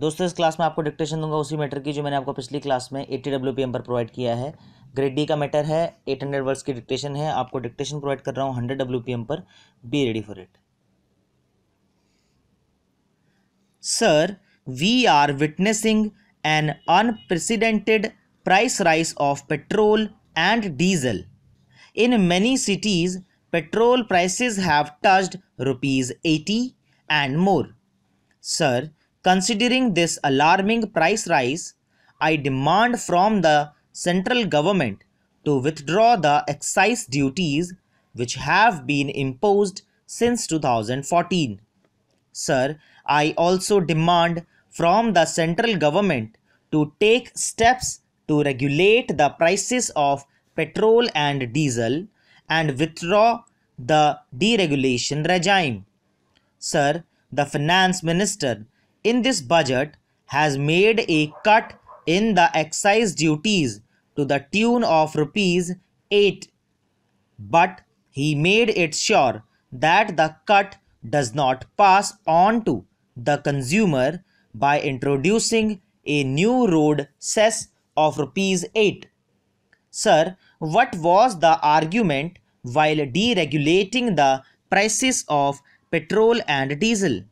दोस्तों इस क्लास में आपको डिक्टेशन दूँगा उसी मैटर की जो मैंने आपको पिछली क्लास में एट्टी डब्ल्यू पी एम पर प्रोवाइड किया है। ग्रेड डी का मैटर है एट हंड्रेड वर्ड्स की डिक्टेशन है। आपको डिक्टेशन प्रोवाइड कर रहा हूँ हंड्रेड डब्ल्यू पी एम पर। Be ready for it sir we are witnessing an unprecedented price rise of petrol and diesel in many cities petrol prices have touched rupees 80 and more. Sir, considering this alarming price rise, I demand from the central government to withdraw the excise duties which have been imposed since 2014. Sir, I also demand from the central government to take steps to regulate the prices of petrol and diesel and withdraw the deregulation regime. Sir, the finance minister in this budget has made a cut in the excise duties to the tune of rupees 8 but he made it sure that the cut does not pass on to the consumer by introducing a new road cess of rupees 8. Sir, what was the argument while deregulating the prices of petrol and diesel?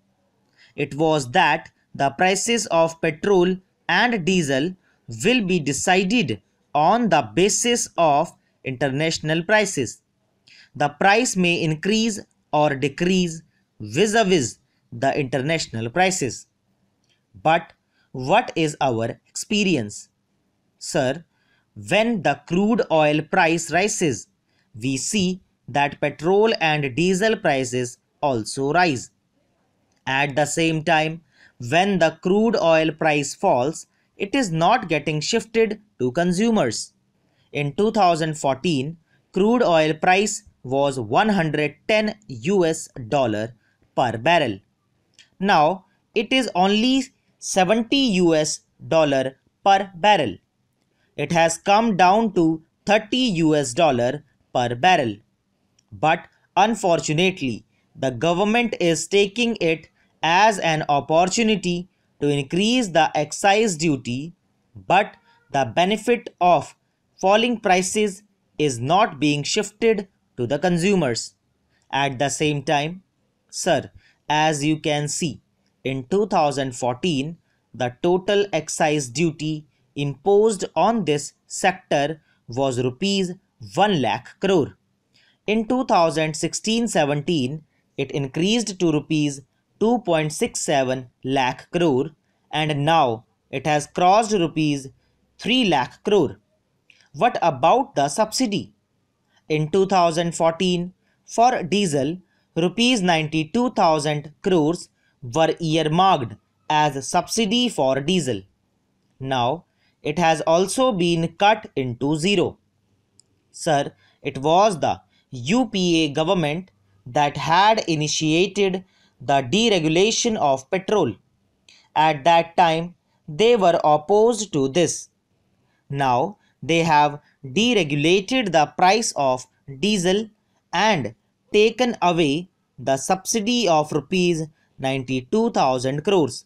It was that the prices of petrol and diesel will be decided on the basis of international prices. The price may increase or decrease vis-a-vis -vis the international prices. But what is our experience? Sir, when the crude oil price rises, we see that petrol and diesel prices also rise. At the same time, when the crude oil price falls, it is not getting shifted to consumers. In 2014, crude oil price was 110 US dollar per barrel. Now it is only 70 US dollar per barrel it has come down to 30 US dollar per barrel. But unfortunately, the government is taking it as an opportunity to increase the excise duty, but the benefit of falling prices is not being shifted to the consumers. At the same time, sir, as you can see, in 2014, the total excise duty imposed on this sector was rupees 1 lakh crore. In 2016-17, it increased to rupees 2.67 lakh crore and now it has crossed rupees 3 lakh crore. What about the subsidy? In 2014, for diesel, rupees 92,000 crores were earmarked as subsidy for diesel. Now, it has also been cut into zero. Sir, it was the UPA government that had initiated the deregulation of petrol. At that time, they were opposed to this. Now, they have deregulated the price of diesel and taken away the subsidy of rupees 92,000 crores.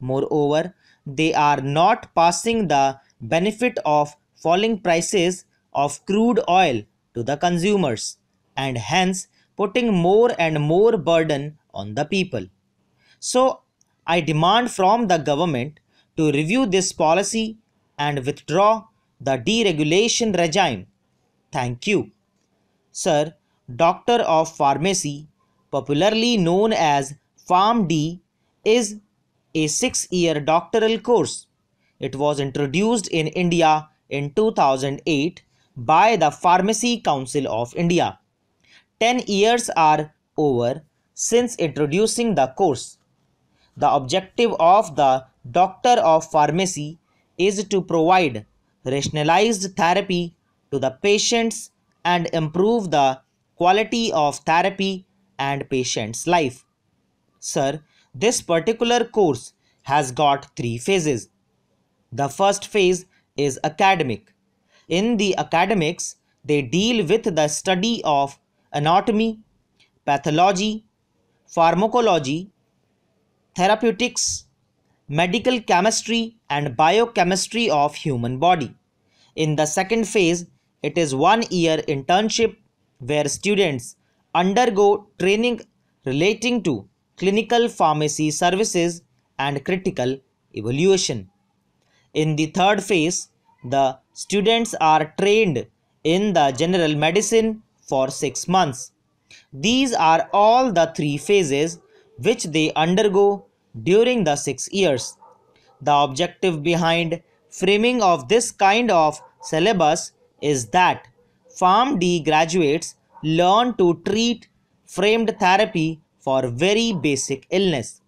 Moreover, they are not passing the benefit of falling prices of crude oil to the consumers and hence putting more and more burden on the people. So, I demand from the government to review this policy and withdraw the deregulation regime. Thank you. Sir, Doctor of Pharmacy, popularly known as PharmD, is a six-year doctoral course. It was introduced in India in 2008 by the Pharmacy Council of India. 10 years are over since introducing the course. The objective of the Doctor of Pharmacy is to provide rationalized therapy to the patients and improve the quality of therapy and patient's life. Sir, this particular course has got three phases. The first phase is academic. In the academics, they deal with the study of anatomy, pathology, pharmacology, therapeutics, medical chemistry and biochemistry of human body. In the second phase, it is one year internship where students undergo training relating to clinical pharmacy services and critical evaluation. In the third phase, the students are trained in the general medicine for six months. These are all the three phases which they undergo during the six years. The objective behind framing of this kind of syllabus is that PharmD graduates learn to treat framed therapy for very basic illness.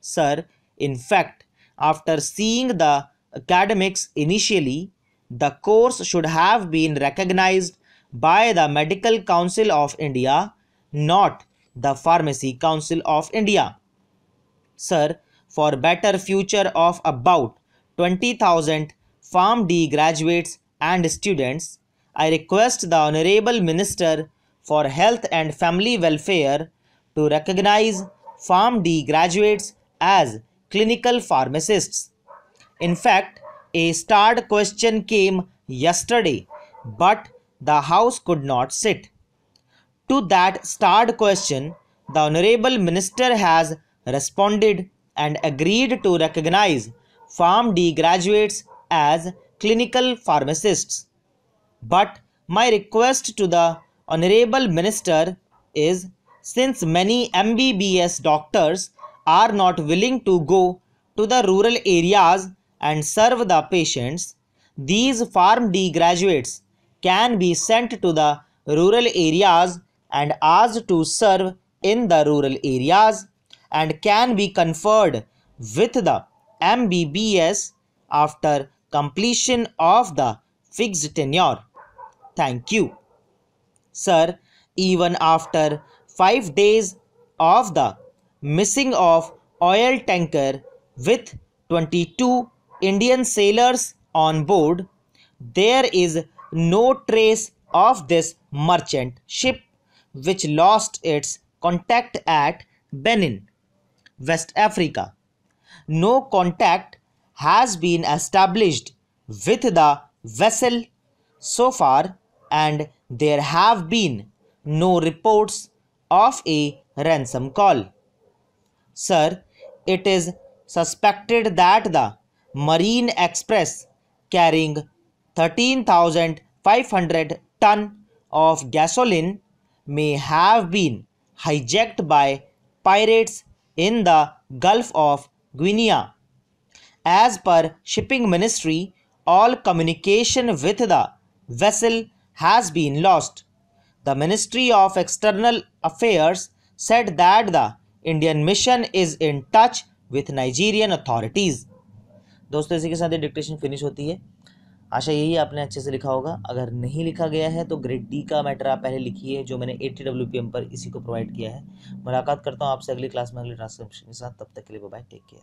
Sir, in fact, after seeing the academics initially, the course should have been recognized by the Medical Council of India, not the Pharmacy Council of India. Sir, for better future of about 20,000 PharmD graduates and students, I request the Honorable Minister for Health and Family Welfare to recognize PharmD graduates as clinical pharmacists. In fact, a starred question came yesterday, but the House could not sit. To that starred question, the Honorable Minister has responded and agreed to recognize PharmD graduates as clinical pharmacists. But my request to the Honorable Minister is since many MBBS doctors are not willing to go to the rural areas and serve the patients, these PharmD graduates can be sent to the rural areas and asked to serve in the rural areas and can be conferred with the MBBS after completion of the fixed tenure. Thank you. Sir, even after 5 days of the missing of oil tanker with 22 Indian sailors on board, there is no trace of this merchant ship which lost its contact at Benin, West Africa. No contact has been established with the vessel so far and there have been no reports of a ransom call. Sir, it is suspected that the Marine Express carrying 13,500 ton of gasoline may have been hijacked by pirates in the Gulf of Guinea. As per shipping ministry, all communication with the vessel has been lost. The Ministry of External Affairs said that the Indian mission is in touch with Nigerian authorities. दोस्तों इसी के साथ ये dictation finish होती है आशा, यही आपने अच्छे से लिखा होगा। अगर नहीं लिखा गया है तो ग्रेड डी का मैटर आप पहले लिखिए, जो मैंने एट्टी डब्ल्यू पी एम पर इसी को प्रोवाइड किया है। मुलाकात करता हूँ आपसे अगली क्लास में, अगले ट्रांसक्रिप्शन के साथ। तब तक के लिए बाय टेक केयर